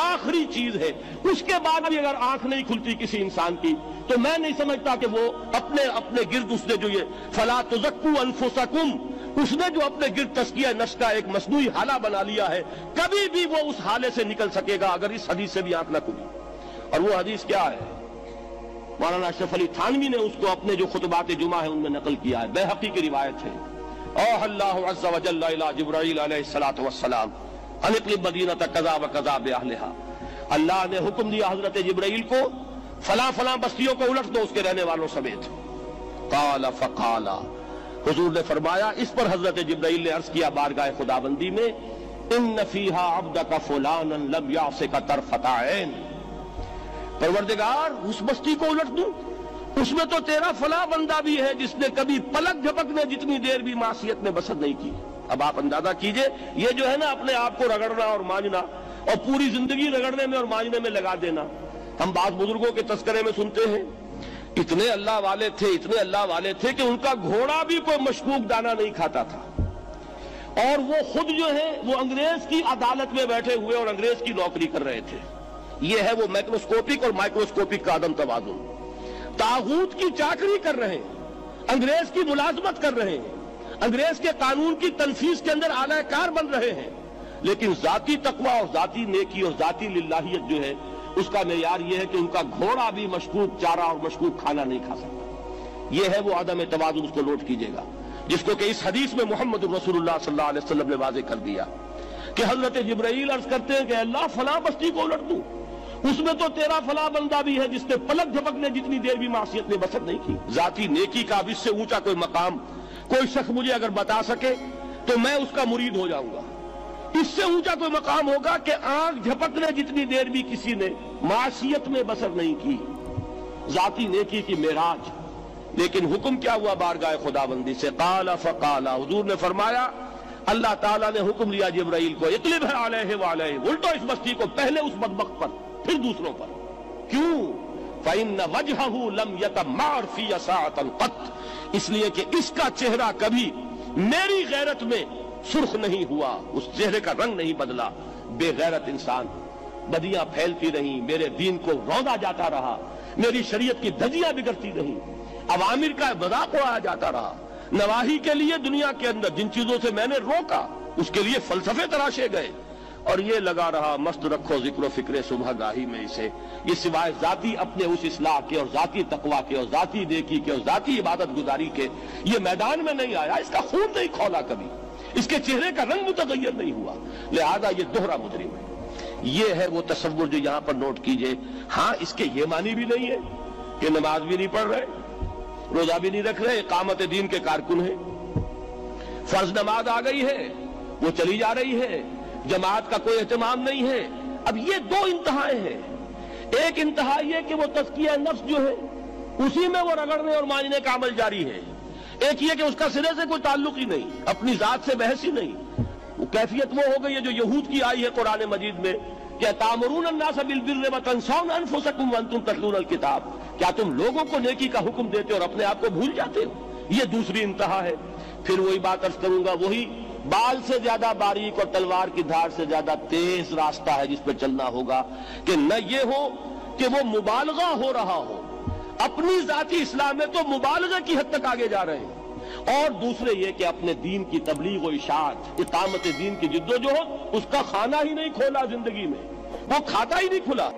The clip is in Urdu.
آخری چیز ہے۔ اس کے بعد بھی اگر آنکھ نہیں کھلتی کسی انسان کی، تو میں نہیں سمجھتا کہ وہ اپنے اپنے گرد اس نے جو یہ فلا تزکو انفسکم اس نے جو اپنے گرد تسکیہ نفس کا ایک مصنوعی حالہ بنا لیا ہے، کبھی بھی وہ اس حالے سے نکل سکے گا اگر اس حدیث سے بھی آنکھ نہ کھلی۔ اور وہ حدیث کیا ہے؟ مولانا اشرف علی تھانوی نے اس کو اپنے جو خطبات جمعہ ہیں ان میں نقل کیا ہے۔ بے حقی کی روایت ہے۔ اوہ اللہ عز و جل الى جبرائیل علیہ الصلوۃ والسلام ان اقلب مدینہ قضا و قضا باہلھا اللہ نے حکم دیا حضرت جبرائیل کو، فلاں فلاں بستیوں کو الٹ دو اس کے رہنے والوں سمیت۔ قال فقال۔ حضور نے فرمایا، اس پر حضرت جبرائیل نے عرض کیا بارگاہ خداوندی میں، ان فیہا عبدک فلانا لم یعصک طرفت عین۔ پروردگار، اس بستی کو الٹ دوں اس میں تو تیرا فلاں بندہ بھی ہے جس نے کبھی پلک جھپکنے جتنی دیر بھی معصیت میں بسر نہیں کی۔ اب آپ اندازہ کیجیے، یہ جو ہے نا اپنے آپ کو رگڑنا اور مانجنا اور پوری زندگی رگڑنے میں اور مانجنے میں لگا دینا۔ ہم بعض بزرگوں کے تذکرے میں سنتے ہیں، اتنے اللہ والے تھے، اتنے اللہ والے تھے کہ ان کا گھوڑا بھی کوئی مشکوک دانا نہیں کھاتا تھا۔ اور وہ خود جو ہے وہ انگریز کی عدالت میں بیٹھے ہوئے اور انگریز کی نوکری کر رہے تھے۔ یہ ہے وہ مائکروسکوپک اور مائکروسکوپک کا عدم توازن۔ تاغوت کی چاکری کر رہے ہیں، انگریز کی ملازمت کر رہے ہیں، انگریز کے قانون کی تنفیذ کے اندر اعلی کار بن رہے ہیں۔ لیکن ذاتی تقوی اور ذاتی نیکی اور ذاتی للہیت جو ہے، اس کا معیار یہ ہے کہ ان کا گھوڑا بھی مشکوک چارہ اور مشکوک کھانا نہیں کھا سکتا۔ یہ ہے وہ عدم توازن، اس کو نوٹ کیجیے گا۔ جس کو کہ اس حدیث میں محمد رسول اللہ صلی اللہ علیہ وسلم نے واضح کر دیا کہ حضرت جبرائیل عرض کرتے ہیں کہ اللہ فلاں بستی کو الٹ دوں۔ اس میں تو تیرا فلاں بندہ بھی ہے جس نے پلک جھپکنے جتنی دیر بھی معصیت میں بسر نہیں کی۔ ذاتی نیکی کا اب اس سے اونچا کوئی مقام، کوئی شخص مجھے اگر بتا سکے تو میں اس کا مرید ہو جاؤں گا۔ اس سے اونچا کوئی مقام ہوگا کہ آنکھ جھپکنے جتنی دیر بھی کسی نے معاشیت میں بسر نہیں کی۔ ذاتی نیکی کی معراج۔ لیکن حکم کیا ہوا بارگاہ خدا بندی سے؟ قالا فقالا حضور نے فرمایا اللہ تعالیٰ نے حکم لیا جبرائیل کو، اقلب ہے علیہ وعلیہ، الٹو اس بستی کو پہلے اس بدبخت پر، پھر دوسروں پر۔ کیوں؟ فَإِنَّ وَجْهَهُ لَمْ يَتَمَّعْرْ فِي سَاعَةً قَطْ۔ اس لیے کہ اس کا چہرہ کبھی میری غیرت میں سرخ نہیں ہوا، اس چہرے کا رنگ نہیں بدلا۔ بے غیرت انسان، بدیاں پھیلتی رہیں، میرے دین کو روندا جاتا رہا، میری شریعت کی دھجیاں بگڑتی رہیں، عوامر کا مذاق اڑایا جاتا رہا۔ نواحی کے لیے دنیا کے اندر جن چیزوں سے میں نے روکا، اس کے لیے فلسفے تراشے گئے۔ اور یہ لگا رہا، مست رکھو ذکر و فکر صبح گاہی میں اسے۔ یہ سوائے ذاتی اپنے اس اصلاح کے اور ذاتی تقوا کے اور ذاتی نیکی کے اور ذاتی عبادت گزاری کے، یہ میدان میں نہیں آیا، اس کا خون نہیں کھولا کبھی۔ اس کے چہرے کا رنگ متغیر نہیں ہوا۔ لہذا یہ دوہرا مجرم ہے۔ یہ ہے وہ تصور جو یہاں پر نوٹ کیجیے۔ ہاں اس کے یہ معنی بھی نہیں ہے کہ نماز بھی نہیں پڑھ رہے۔ روزہ بھی نہیں رکھ رہے، اقامت دین کے کارکن ہیں۔ فرض نماز آ گئی ہے، وہ چلی جا رہی ہے۔ جماعت کا کوئی اہتمام نہیں ہے۔ اب یہ دو انتہائیں ہیں۔ ایک انتہا یہ کہ وہ تزکیہ نفس جو ہے، اسی میں وہ رگڑنے اور مانجنے کا عمل جاری ہے۔ ایک یہ کہ اس کا سرے سے کوئی تعلق ہی نہیں، اپنی ذات سے بحث ہی نہیں۔ وہ کیفیت وہ ہو گئی ہے جو یہود کی آئی ہے قرآن مجید میں۔ کہ تامرون الناس بالبر وتنسون انفسکم وانتم تتلون الکتاب۔ کیا تم لوگوں کو نیکی کا حکم دیتے اور اپنے آپ کو بھول جاتے ہو؟ یہ دوسری انتہا ہے۔ پھر وہی بات عرض کروں گا، وہی بال سے زیادہ باریک اور تلوار کی دھار سے زیادہ تیز راستہ ہے جس پہ چلنا ہوگا کہ نہ یہ ہو کہ وہ مبالغہ ہو رہا ہو۔ اپنی ذاتی اسلام میں تو مبالغہ کی حد تک آگے جا رہے ہیں۔ اور دوسرے یہ کہ اپنے دین کی تبلیغ و اشاعت، اقامت دین کی جد و جہد اس کا کھانا ہی نہیں کھولا زندگی میں۔ وہ کھاتا ہی نہیں کھلا۔